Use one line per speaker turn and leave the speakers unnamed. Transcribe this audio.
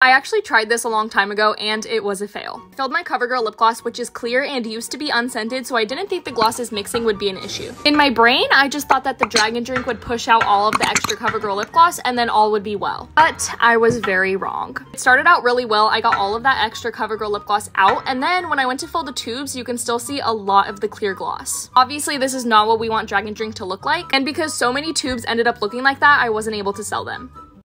I actually tried this a long time ago and it was a fail. I Filled my CoverGirl lip gloss, which is clear and used to be unscented, so I didn't think the glosses mixing would be an issue. In my brain, I just thought that the Dragon Drink would push out all of the extra CoverGirl lip gloss and then all would be well. But I was very wrong. It started out really well. I got all of that extra CoverGirl lip gloss out, and then when I went to fill the tubes, you can still see a lot of the clear gloss. Obviously, this is not what we want Dragon Drink to look like, and because so many tubes ended up looking like that, I wasn't able to sell them.